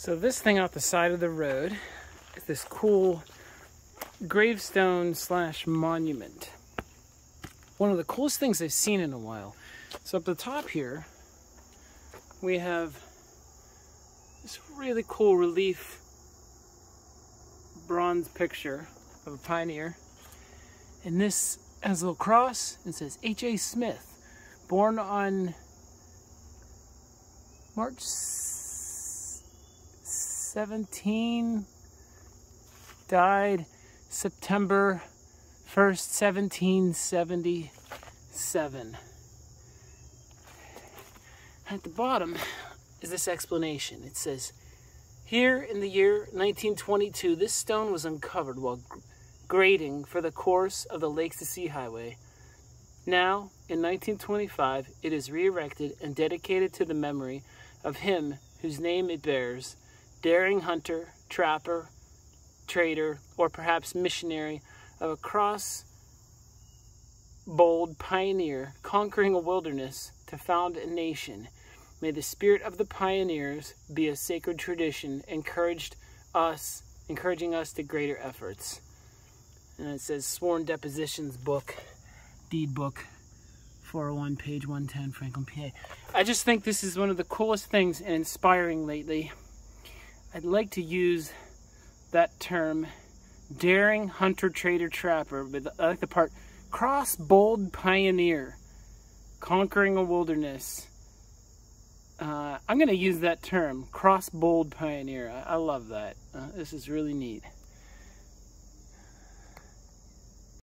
So this thing off the side of the road is this cool gravestone slash monument. One of the coolest things I've seen in a while. So up the top here, we have this really cool relief bronze picture of a pioneer. And this has a little cross and says H.A. Smith, born on March 17, died September 1st, 1777. At the bottom is this explanation. It says, Here in the year 1922, this stone was uncovered while grading for the course of the Lakes to Sea Highway. Now, in 1925, it is re erected and dedicated to the memory of him whose name it bears daring hunter, trapper, trader, or perhaps missionary of a cross bold pioneer conquering a wilderness to found a nation May the spirit of the pioneers be a sacred tradition, encouraged us, encouraging us to greater efforts. And it says sworn depositions book, deed book, 401, page 110, Franklin, PA. I just think this is one of the coolest things and inspiring lately. I'd like to use that term, daring hunter, trader, trapper, but I like the part cross bold pioneer, conquering a wilderness uh, I'm going to use that term, cross-bold pioneer. I, I love that. Uh, this is really neat.